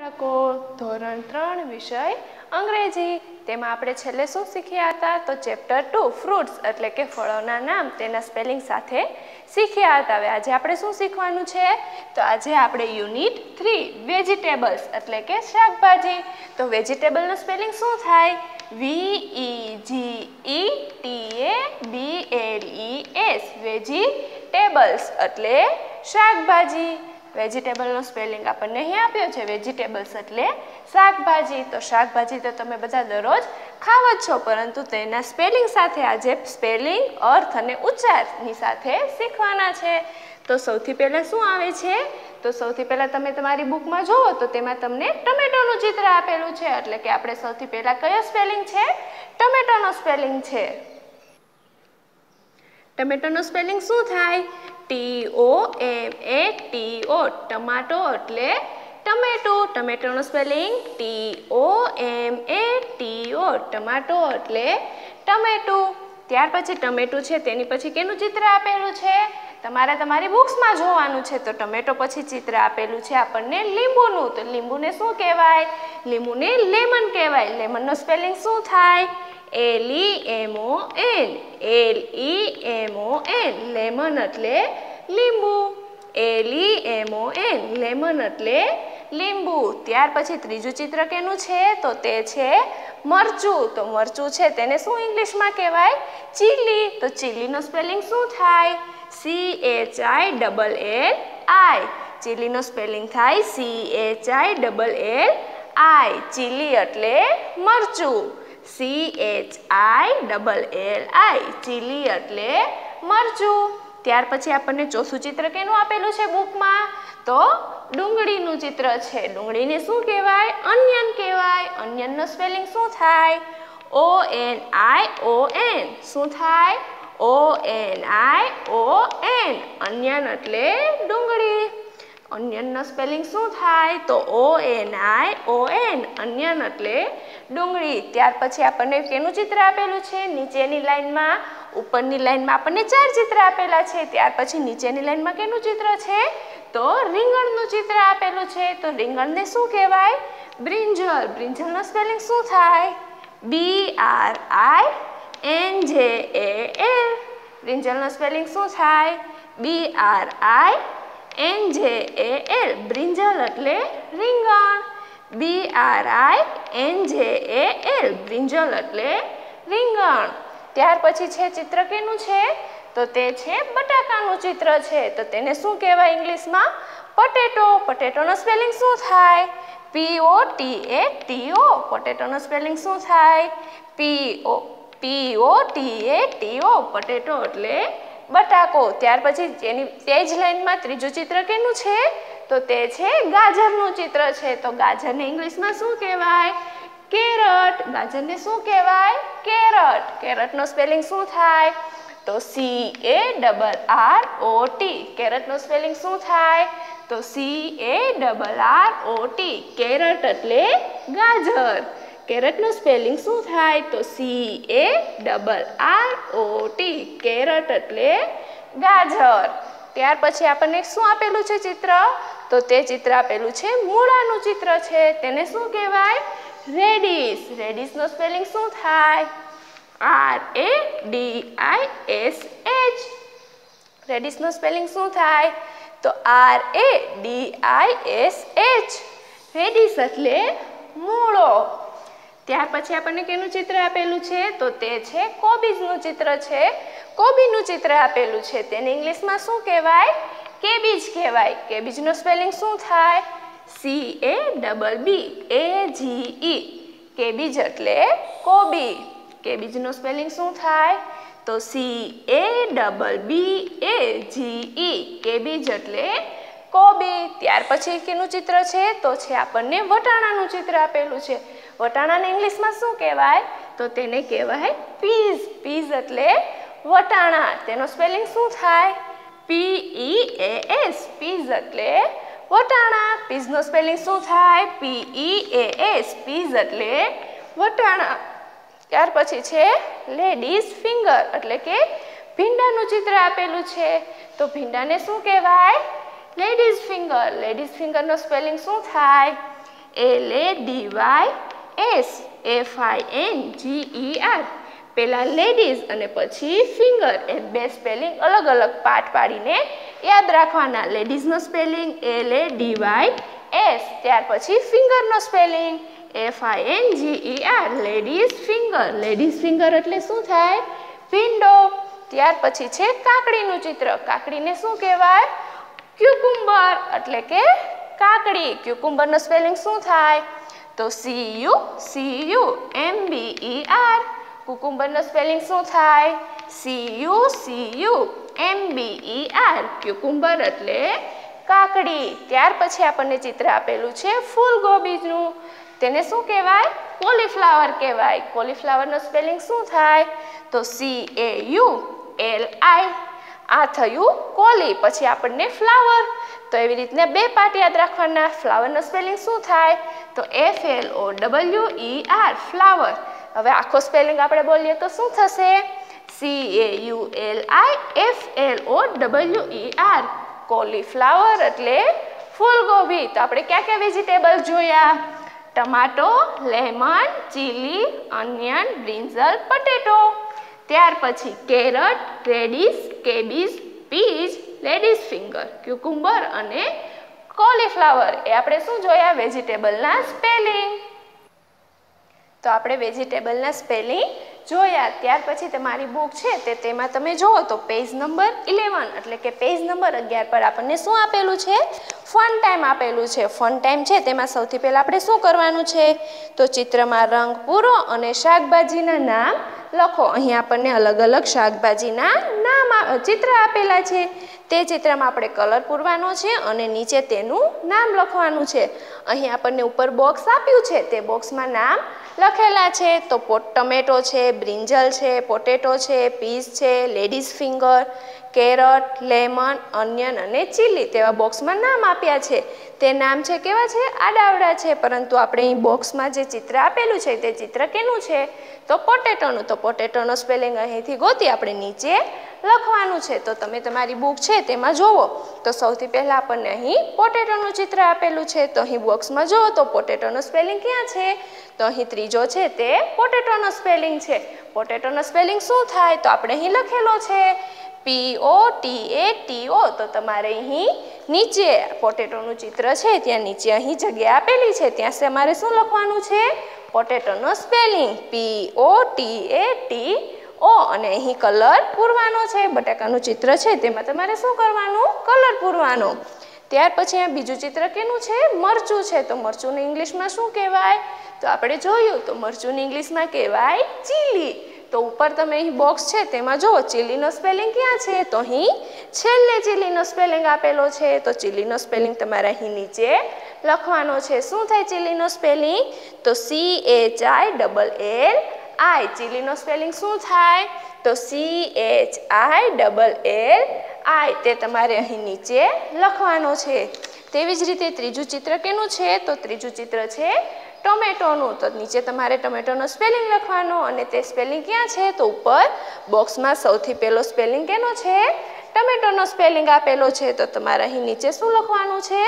બાળકો, ધોરણ ત્રણ વિષય, અંગ્રેજી, તેમાં આપણે છેલ્લે શું શીખ્યા હતા? તો ચેપ્ટર ટુ, ફ્રૂટ્સ, એટલે કે ફળોના નામ, તેના સ્પેલિંગ સાથે શીખ્યા હતા. હવે આજે આપણે શું શીખવાનું છે? તો આજે આપણે યુનિટ થ્રી, વેજીટેબલ્સ, એટલે કે શાકભાજી. તો વેજીટેબલનું સ્પેલિંગ શું થાય? V E G E T A B L E S vegetables, એટલે શાકભાજી. વેજીટેબલનો સ્પેલિંગ આપણને અહીં આપ્યો છે, વેજીટેબલ્સ એટલે શાકભાજી. તો શાકભાજી તો તમે બધા દરરોજ ખાવ જ છો, પરંતુ તેના સ્પેલિંગ સાથે આજે સ્પેલિંગ, અર્થ અને ઉચ્ચારની સાથે શીખવાના છે. તો સૌથી પહેલાં શું આવે છે? તો સૌથી પહેલાં તમે તમારી બુકમાં જુઓ, તો તેમાં તમને ટમેટોનું ચિત્ર આપેલું છે. એટલે કે આપણે સૌથી પહેલાં કયો સ્પેલિંગ છે? ટમેટોનો સ્પેલિંગ છે. ટમેટોનું સ્પેલિંગ શું થાય? T O M A T O tomato એટલે ટમેટું. ટમેટોનું spelling T O M A T O tomato એટલે ટમેટું. ત્યાર પછી ટમેટું છે, તેની પછી કેનું ચિત્ર આપેલું છે? તમારે તમારી બુક્સમાં જોવાનું છે, તો ટમેટો પછી ચિત્ર આપેલું છે આપણને લીંબુનું. તો લીંબુને શું કહેવાય? લીંબુને લેમન કહેવાય. લેમનનો સ્પેલિંગ શું થાય? L E M O N L E M O N lemon એટલે લીંબુ. L E M O N lemon એટલે લીંબુ. ત્યાર પછી ત્રીજું ચિત્ર કેનું છે? તો તે છે મરચું. તો મરચું છે તેને શું ઇંગ્લિશમાં કહેવાય? ચીલી. તો ચીલીનો સ્પેલિંગ શું થાય? C H I double L I ચીલીનો spelling થાય C H I double L I chilli એટલે મરચું. C H I double L I chilli એટલે મરચું. ત્યાર પછી આપણને ચોથું ચિત્ર કેનું આપેલું છે બુકમાં? તો ડુંગળીનું ચિત્ર છે. ડુંગળીને શું કહેવાય? અન્યન કહેવાય. અન્યનનો સ્પેલિંગ શું થાય? ઓ એન આઈ ઓ એન શું થાય? ઓ એન આઈ ઓ એન અન્યન એટલે ડુંગળી. અન્યનનો સ્પેલિંગ શું થાય? તો ઓ એન આઈ ઓ એન અન્યન એટલે ડુંગળી. ત્યાર પછી આપણને કેનું ચિત્ર આપેલું છે? નીચેની લાઇનમાં, ઉપરની લાઇનમાં આપણને ચાર ચિત્ર આપેલા છે. ત્યાર પછી નીચેની લાઇનમાં કેનું ચિત્ર છે? તો રીંગણનું ચિત્ર આપેલું છે. તો રીંગણને શું કહેવાય? બ્રિંજલ. બ્રિંજલનો સ્પેલિંગ શું થાય? બી આર આઈ એન જે એ એલ બ્રિંજલનો સ્પેલિંગ શું થાય? બી આર આઈ એન જે એ એલ બ્રિંજલ એટલે રીંગણ. બી આર આઈ એન જે એ એલ બ્રિંજલ એટલે રીંગણ. ત્યાર પછી છે ચિત્ર કેનું છે? તો તે છે બટાકાનું ચિત્ર છે. તો તેને શું કહેવાય ઇંગ્લિશમાં? પટેટો પટેટોનું સ્પેલિંગ શું થાય? P O T A T O પોટેટોનો spelling શું થાય? P O P O T A T O potato એટલે બટાકો. ત્યાર પછી તેની, તે જ લાઈનમાં ત્રીજું ચિત્ર કેનું છે? તો તે છે ગાજરનું ચિત્ર છે. તો ગાજરને ઇંગ્લિશમાં શું કહેવાય? કેરટ. ગાજરને શું કહેવાય? કેરટ. કેરટનો સ્પેલિંગ શું થાય? તો C A double R O T કેરટનો spelling શું થાય? તો C A double R O T carrot એટલે ગાજર. કેરટનું સ્પેલિંગ શું થાય? તો C A double R O T carrot એટલે ગાજર. ત્યાર પછી આપણને શું આપેલું છે ચિત્ર? તો તે ચિત્ર આપેલું છે. મૂળાનું ચિત્ર છે. તેને શું કહેવાય? રેડિસ. રેડિસનો સ્પેલિંગ શું થાય? R A D I S H. રેડિસનો spelling શું થાય? તો R A D I S H. Radish એટલે મૂળો. ત્યાર પછી આપણને કેનું ચિત્ર આપેલું છે? તો તે છે કોબીઝનું ચિત્ર છે. કોબીનું ચિત્ર આપેલું છે. તેને ઇંગ્લિશમાં શું કહેવાય? કેબીજ કહેવાય. કેબીજનું સ્પેલિંગ શું થાય? સી એ ડબલ બી એ જી ઈ કેબીજ એટલે કોબી કેબીજનું સ્પેલિંગ શું થાય? તો સી એ ડબલ બી એ જી ઈ કેબીજ એટલે કોબી. ત્યાર પછી કેનું ચિત્ર છે, તો છે આપણને વટાણાનું ચિત્ર આપેલું છે. વટાણાને ઇંગ્લિશમાં શું કહેવાય? તો તેને કહેવાય પીઝ. પીઝ એટલે વટાણા. તેનો સ્પેલિંગ શું થાય? પી ઈ એ એસ પીઝ એટલે વટાણા. પીઝનો સ્પેલિંગ શું થાય? પી ઈ એ એસ પીઝ એટલે વટાણા. ત્યાર પછી છે લેડીઝ ફિંગર એટલે કે ભીંડાનું ચિત્ર આપેલું છે. તો ભીંડાને શું કહેવાય? લેડીઝ ફિંગર લેડીઝ ફિંગરનો સ્પેલિંગ શું થાય? L A D Y S F I N G E R પહેલાં લેડીઝ અને પછી ફિંગર એમ બે સ્પેલિંગ અલગ અલગ પાર્ટ પાડીને યાદ રાખવાના. લેડીઝનો spelling L A D Y S ત્યાર પછી ફિંગરનો spelling F I N G E R ladies finger ladies finger એટલે શું થાય? વિન્ડો ત્યાર પછી છે કાકડીનું ચિત્ર. કાકડીને શું કહેવાય? ક્યુકુંબર એટલે કે કાકડી. ક્યુકુંબરનો સ્પેલિંગ શું થાય? તો C U C U M B E R કુકુંબરનો spelling શું થાય? C U C U M B E R cucumber એટલે કાકડી. ત્યાર પછી આપણને ચિત્ર આપેલું છે ફૂલગોબીનું તેને શું કહેવાય? કોલીફ્લાવર કહેવાય. કોલીફ્લાવરનો સ્પેલિંગ શું થાય? તો C A U L I આ થયું કોલી. પછી આપણને ફ્લાવર. તો એવી રીતના બે પાર્ટ યાદ રાખવાના. ફ્લાવરનો સ્પેલિંગ શું થાય? તો F L O W E R flower. હવે આખો સ્પેલિંગ આપણે બોલીએ તો શું થશે? C A U L I F L O W E R cauliflower એટલે ફૂલગોબી તો આપણે ક્યાં ક્યાં વેજીટેબલ જોયા? Tomato, lemon, chilli onion brinjal potato ત્યાર પછી carrot radish cabbage peas ladies finger cucumber અને કોલીફ્લાવર એ આપણે શું જોયા? વેજીટેબલના સ્પેલિંગ તો આપણે વેજીટેબલના સ્પેલિંગ જોયા. ત્યાર પછી તમારી બુક છે તે તેમાં તમે જુઓ તો પેજ નંબર ઇલેવન, એટલે કે પેજ નંબર અગિયાર પર આપણને શું આપેલું છે? ફન ટાઈમ આપેલું છે. ફન ટાઈમ છે તેમાં સૌથી પહેલાં આપણે શું કરવાનું છે? તો ચિત્રમાં રંગ પૂરો અને શાકભાજીના નામ લખો. અહીં આપણને અલગ અલગ શાકભાજીના નામ ચિત્ર આપેલા છે. તે ચિત્રમાં આપણે કલર પૂરવાનો છે અને નીચે તેનું નામ લખવાનું છે. અહીં આપણને ઉપર બોક્સ આપ્યું છે. તે બોક્સમાં નામ લખેલા છે. તો પોટ ટમેટો છે બ્રિંજલ છે પોટેટો છે પીસ છે ladies finger carrot, lemon, onion અને ચીલી તેવા બોક્સમાં નામ આપ્યા છે. તે નામ છે કેવા છે? આડાવડા છે, પરંતુ આપણે અહીં બોક્સમાં જે ચિત્ર આપેલું છે, તે ચિત્ર કેનું છે? તો પોટેટોનું. તો પોટેટોનો સ્પેલિંગ અહીંથી ગોતી આપણે નીચે લખવાનું છે. તો તમે તમારી બુક છે તેમાં જુઓ તો સૌથી પહેલાં આપણને અહીં પોટેટોનું ચિત્ર આપેલું છે. તો અહીં બોક્સમાં જુઓ તો પોટેટોનો સ્પેલિંગ ક્યાં છે? તો અહીં ત્રીજો છે તે પોટેટોનો સ્પેલિંગ છે. પોટેટોનો સ્પેલિંગ શું થાય? તો આપણે અહીં લખેલો છે. પી ઓ ટી એ ટી ઓ તો તમારે અહીં નીચે પોટેટોનું ચિત્ર છે, ત્યાં નીચે અહીં જગ્યા આપેલી છે, ત્યાં તમારે શું લખવાનું છે? પોટેટોનો spelling P O T A T O અને અહીં કલર પૂરવાનો છે, બટાકાનું ચિત્ર છે, તેમાં તમારે શું કરવાનું? કલર પૂરવાનો. ત્યાર પછી આ બીજું ચિત્ર કેનું છે? મરચું છે, તો મરચુંને ઇંગ્લિશમાં શું કહેવાય? તો આપણે જોયું, તો મરચુંને ઇંગ્લિશમાં કહેવાય ચીલી. તો ઉપર તમે અહીં બોક્સ છે, તેમાં જુઓ ચીલીનો સ્પેલિંગ ક્યાં છે? તો અહીં છેલ્લે ચીલીનો સ્પેલિંગ આપેલો છે, તો ચીલીનો સ્પેલિંગ તમારે અહીં નીચે લખવાનો છે. શું થાય ચીલીનો સ્પેલિંગ તો C H I double L I ચીલીનો spelling શું થાય? તો C H I double L I તે તમારે અહીં નીચે લખવાનો છે. તેવી જ રીતે ત્રીજું ચિત્ર કેનું છે? તો ત્રીજું ચિત્ર છે ટોમેટોનું. તો નીચે તમારે ટોમેટોનો સ્પેલિંગ લખવાનો અને તે સ્પેલિંગ ક્યાં છે? તો ઉપર બોક્સમાં સૌથી પહેલો સ્પેલિંગ કેનો છે? ટમેટોનો સ્પેલિંગ આપેલો છે. તો તમારે અહીં નીચે શું લખવાનું છે?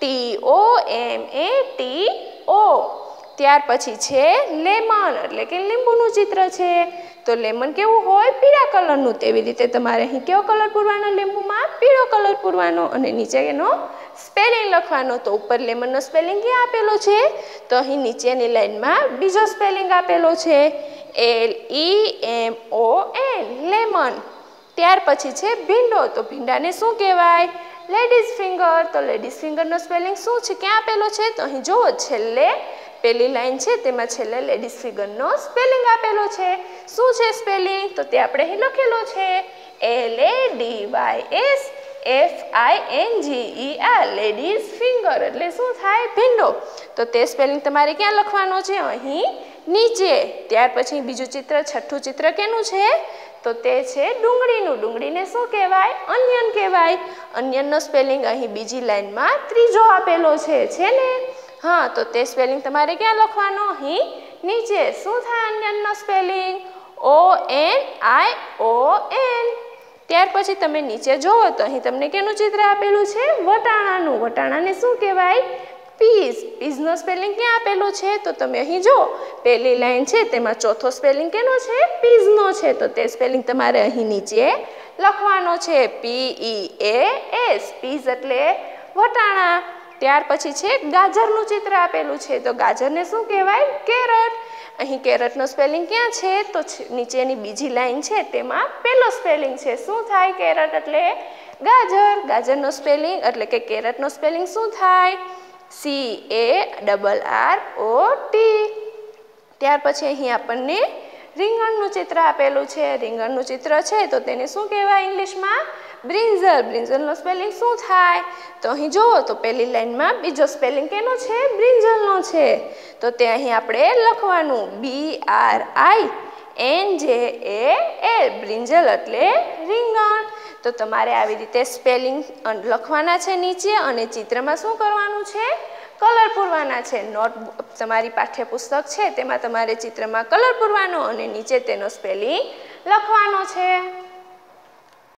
T O M A T ઓ ત્યાર પછી છે લેમન. એટલે કે લીંબુનું ચિત્ર છે. તો લેમન કેવું હોય? પીળા કલરનું. તેવી રીતે તમારે અહીં કેવો કલર પૂરવાનો? લીંબુમાં પીળો કલર પૂરવાનો અને નીચે એનો સ્પેલિંગ લખવાનો તો ઉપર લેમનનો સ્પેલિંગ ક્યાં આપેલો છે. તો અહીં નીચેની લાઇનમાં બીજો સ્પેલિંગ આપેલો છે. L E M O N lemon ત્યાર પછી છે ભીંડો. તો ભીંડાને શું કહેવાય? લેડીઝ ફિંગર તો લેડીઝ ફિંગરનો સ્પેલિંગ શું છે? ક્યાં આપેલો છે? તો અહીં જુઓ, છેલ્લે પેલી લાઈન છે. તેમાં છેલ્લે લેડીઝ ફિગરનો સ્પેલિંગ આપેલો છે. શું છે સ્પેલિંગ? તો તે આપણે અહીં લખેલો છે. L A D Y S F I N G E R ladies finger એટલે શું થાય? ભીંડો. તો તે સ્પેલિંગ તમારે ક્યાં લખવાનો છે? અહીં નીચે. ત્યાર પછી બીજું ચિત્ર, છઠ્ઠું ચિત્ર કેનું છે? તો તે છે ડુંગળીનું. ડુંગળીને શું કહેવાય? અન્યન કહેવાય. અન્યનનો સ્પેલિંગ અહીં બીજી લાઈનમાં ત્રીજો આપેલો છે. છે ને? હા, તો તે સ્પેલિંગ તમારે ક્યાં લખવાનો? અહીં નીચે. શું થાય અન્યનનો spelling O N I O N ત્યાર પછી તમે નીચે જુઓ તો અહીં તમને કેનું ચિત્ર આપેલું છે? વટાણાનું. વટાણાને શું કહેવાય? પીઝ. પીઝનો સ્પેલિંગ ક્યાં આપેલો છે? તો તમે અહીં જો પહેલી લાઈન છે, તેમાં ચોથો સ્પેલિંગ કેનો છે? પીઝનો છે. તો તે સ્પેલિંગ તમારે અહીં નીચે લખવાનો છે. પી ઈ એ એસ પીઝ એટલે વટાણા. ત્યાર પછી છે, ગાજરનું ચિત્ર આપેલું છે. તો ગાજરને શું કહેવાય? કેરટ. અહીં કેરટનો સ્પેલિંગ ક્યાં છે? તો નીચેની બીજી લાઈન છે, તેમાં પહેલો સ્પેલિંગ છે. શું થાય કેરટ એટલે? ગાજર. ગાજરનો સ્પેલિંગ એટલે કે કેરટનો સ્પેલિંગ શું થાય? C A double R O T ત્યાર પછી અહીં આપણને રીંગણનું ચિત્ર આપેલું છે. રીંગણનું ચિત્ર છે, તો તેને શું કહેવાય ઇંગ્લિશમાં? બ્રિન્ઝલ, બ્રિન્ઝલનો સ્પેલિંગ શું થાય? તો અહીં જુઓ, તો પહેલી લાઈનમાં બીજો સ્પેલિંગ કેનો છે? બ્રિન્ઝલનો છે. તો તે અહીં આપણે લખવાનું. બી આર આઈ એન જે એ એલ બ્રિન્જલ એટલે રીંગણ. તો તમારે આવી રીતે સ્પેલિંગ લખવાના છે નીચે અને ચિત્રમાં શું કરવાનું છે? કલર પૂરવાના છે. નોટ તમારી પાઠ્યપુસ્તક છે, તેમાં તમારે ચિત્રમાં કલર પૂરવાનો અને નીચે તેનો સ્પેલિંગ લખવાનો છે.